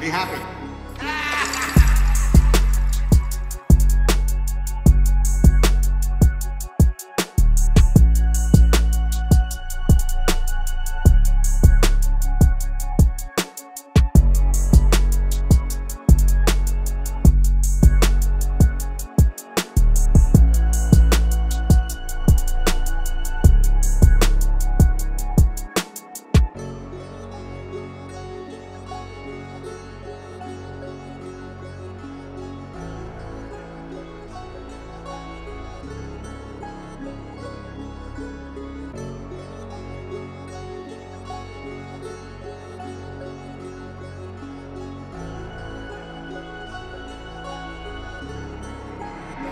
Be happy.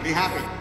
Be happy.